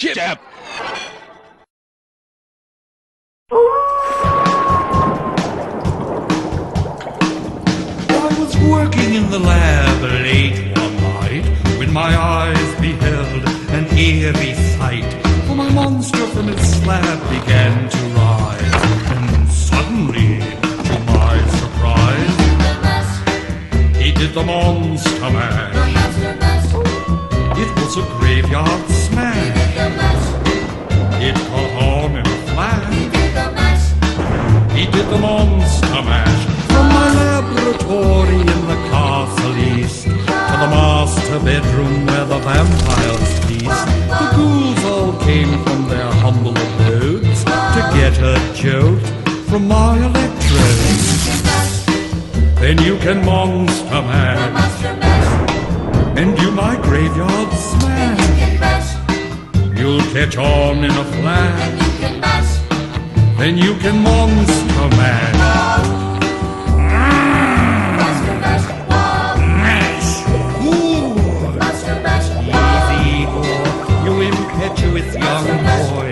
Jab. I was working in the lab late one night when my eyes beheld an eerie sight. For my monster from its slab began to rise, and suddenly, to my surprise, he did the monster mash. It was a graveyard. Caught on in a flash. He did the monster mash from my laboratory in the castle east to the master bedroom where the vampires feast. The ghouls all came from their humble abodes to get a jolt from my electrodes. Then you can monster mash and you my graveyard smash catch on in a flash. Then you can monster mash. Monster mash. Monster mash. Easy, you impetuous young boy.